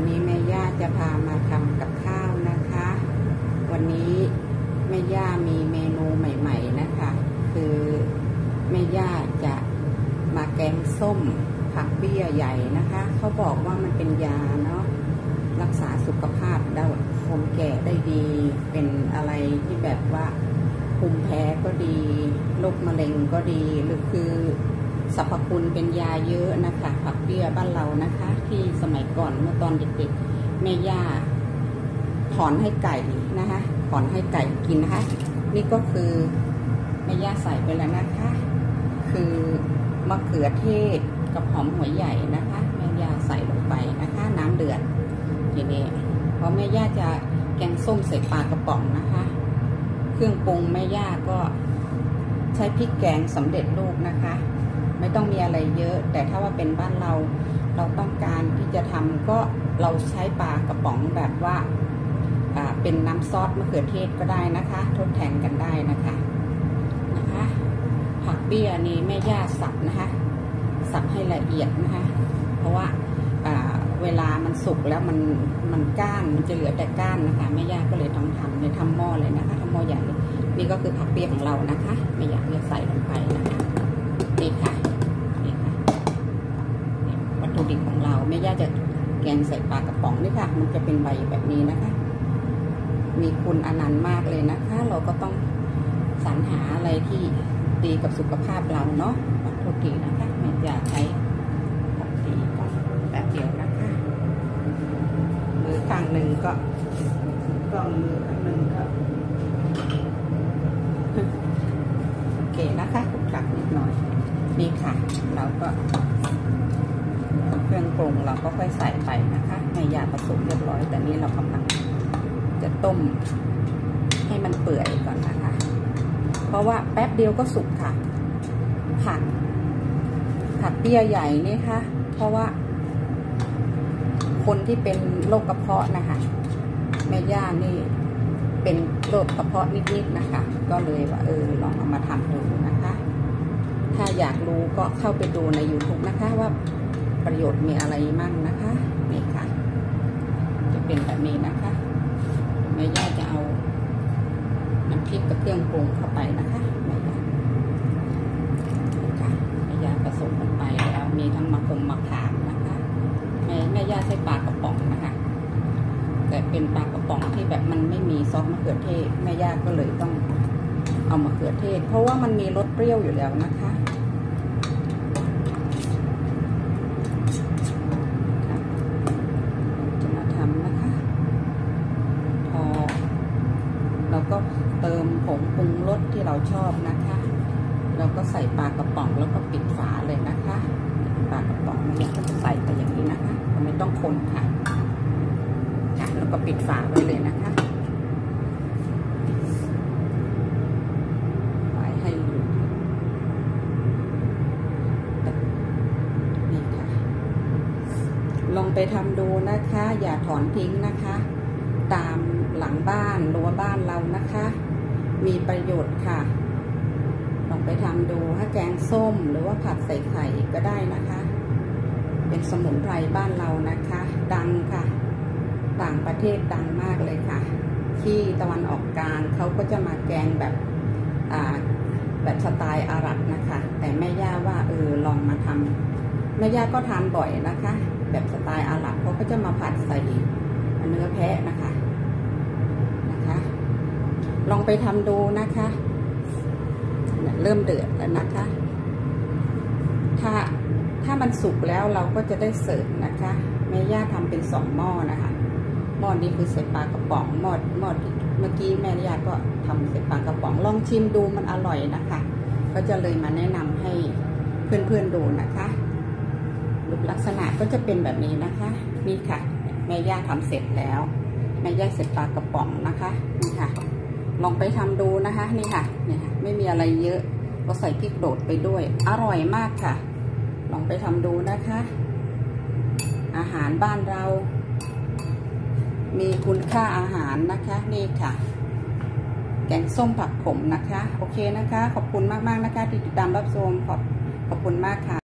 วันนี้แม่ย่าจะพามาทำกับข้าวนะคะ วันนี้แม่ย่ามีเมนูใหม่ ๆนะคะ คือแม่ย่าจะมาแกงส้มผักเบี้ยใหญ่นะคะ เขาบอกว่ามันเป็นยาเนาะรักษาสุขภาพได้คนแก่ได้ดี เป็นอะไรที่แบบว่าภูมิแพ้ก็ดีโรคมะเร็งก็ดีหรือคือ สรรพคุณเป็นยาเยอะนะคะ ผักเบี้ยบ้านเรานะคะ ที่สมัยก่อนเมื่อตอนเด็กๆแม่ย่าถอนให้ไก่นะคะถอนให้ไก่กินนะคะ นี่ก็คือแม่ย่าใส่ไปแล้วนะคะ คือมะเขือเทศกับหอมหัวใหญ่นะคะแม่ย่าใส่ลงไปนะคะ น้ำเดือดทีนี้เพราะแม่ย่าจะแกงส้มใส่ปลากระป๋องนะคะ เครื่องปรุงแม่ย่าก็ใช้พริกแกงสำเร็จรูปนะคะ ไม่ต้องมีอะไรเยอะ แต่ถ้าว่าเป็นบ้านเราเราต้องการที่จะทำก็เราใช้ปลากระป๋องแบบว่าเป็นน้ำซอสมะเขือเทศก็ได้นะคะ ทดแทนกันได้นะคะนะคะ ผักเบี้ยนี่แม่ย่าสับนะคะ สับให้ละเอียดนะคะ เพราะว่าเวลามันสุกแล้วมันมันก้านมันจะเหลือแต่ก้านนะคะแม่ย่าก็เลยต้องทำในทำหม้อเลยนะคะทำหม้อใหญ่นี่ก็คือผักเบี้ยของเรานะคะ ไม่อยากจะใส่ลงไปนะคะนี่ค่ะนี่ค่ะวัตถุดิบของเรา แม่ย่าจะแกงใส่ปลากระป๋องนี่ค่ะ มันจะเป็นใบแบบนี้นะคะ มีคุณอนันต์มากเลยนะคะ เราก็ต้องสรรหาอะไรที่ดีกับสุขภาพเราเนาะวัตถุดิบนะคะไม่อยาใช้ผักดีก่อนแบบเดียวนะคะมือข้างหนึ่งก็กล้องมือข้างหนึ่งก็โอเคนะคะขุกขักนิดหน่อยนี่ค่ะ เราก็ ปรุงเราก็ค่อยใส่ไปนะคะในยาผสมเรียบร้อย แต่นี้เรากำลังจะต้มให้มันเปื่อยก่อนนะคะ เพราะว่าแป๊บเดียวก็สุกค่ะ ผัก ผักเปี้ยใหญ่นี่ค่ะเพราะว่า คนที่เป็นโรคกระเพาะนะคะแม่ย่านี่เป็นโรคกระเพาะนิดๆนะคะ ก็เลยว่าเออลองเอามาทำดูนะคะ ถ้าอยากรู้ก็เข้าไปดูใน YouTube นะคะว่า ประโยชน์มีอะไรมั่งนะคะนี่ค่ะ จะเป็นแบบนี้นะคะแม่ย่าจะเอาน้ำพริกกับเครื่องปรุงเข้าไปนะคะแม่ย่าค่ะแม่ย่าผสมลงไปแล้วมีทั้งมะขมมะขามนะคะแม่แม่ย่าใช้ปลากระป๋องนะคะแต่เป็นปลากระป๋องที่แบบมันไม่มีซอสมะเขือเทศแม่ย่าก็เลยต้องเอามะเขือเทศ เพราะว่ามันมีรสเปรี้ยวอยู่แล้วนะคะมาทำนะคะ พอ เราก็เติมผงปรุงรสที่เราชอบนะคะ เราก็ใส่ปลากระป๋องแล้วก็ปิดฝาเลยนะคะปลากระป๋องเนี่ยก็จะใส่ไปอย่างนี้นะคะไม่ต้องคนค่ะค่ะแล้วก็ปิดฝาไว้เลยนะคะไว้ให้อยู่นี่ค่ะลองไปทำดูนะคะ อย่าถอนทิ้งนะคะ ตามหลังบ้านรั้วบ้า นนะคะ มีประโยชน์ค่ะ ลองไปทำดูถ้าแกงส้มหรือว่าผัดใส่ไข่ก็ได้นะคะ เป็นสมุนไพรบ้านเรานะคะ ดังค่ะ ต่างประเทศดังมากเลยค่ะ ที่ตะวันออกกลางเขาก็จะมาแกงแบบแบบสไตล์อาหรับนะคะ แต่แม่ย่าว่าเออลองมาทำแม่ย่าก็ทานบ่อยนะคะ แบบสไตล์อาหรับเขาก็จะมาผัดใส่เนื้อแพะนะคะ ลองไปทำดูนะคะ เริ่มเดือดแล้วนะคะ ถ้าถ้ามันสุกแล้วเราก็จะได้เสิร์ฟนะคะแม่ย่าทำเป็นสองหม้อนะคะหม้อนี้คือใส่ปลากระป๋องหม้อหม้อเมื่อกี้แม่ย่าก็ทำใส่ปลากระป๋องลองชิมดูมันอร่อยนะคะ ก็จะเลยมาแนะนำให้เพื่อนๆดูนะคะรูปลักษณะก็จะเป็นแบบนี้นะคะนี่ค่ะแม่ย่าทำเสร็จแล้วแม่ย่าเสร็จปลากระป๋องนะคะนี่ค่ะ ลองไปทำดูนะคะ นี่ค่ะเนี่ยไม่มีอะไรเยอะก็ใส่พริกโดดไปด้วย อร่อยมากค่ะ ลองไปทำดูนะคะ อาหารบ้านเรา มีคุณค่าอาหารนะคะ นี่ค่ะ แกงส้มผักขมนะคะ โอเคนะคะ ขอบคุณมากๆนะคะ ที่ติดตามรับชมขอบขอบคุณมากค่ะ